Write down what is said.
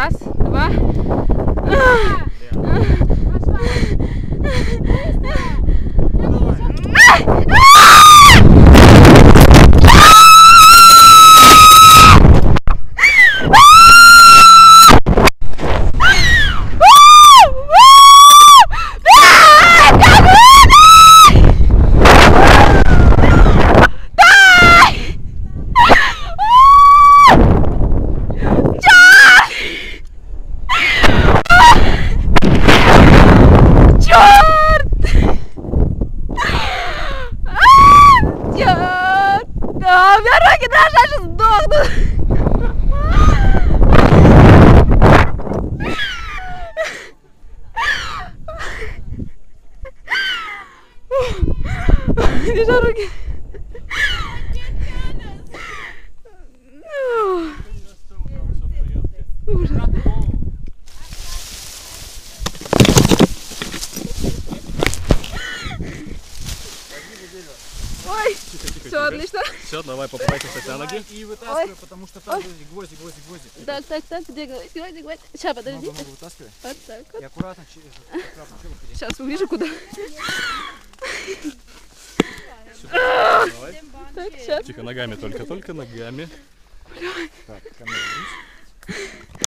Раз, два. сейчас сдохну. Держа руки. Ужас. Ой, все отлично. Все, давай попытайся встать на ноги. И вытаскивай, потому что там гвозди, гвозди, гвозди, гвозди. Так, так, так, где гвоздь, гвоздь, гвоздь. Сейчас, Ногу, подождите. ногу вытаскивай. Вот так вот. И аккуратно, через, аккуратно, что выходи. Сейчас увижу, куда. Давай. Так, сейчас. Тихо, ногами только, только ногами. Так, камеру вниз.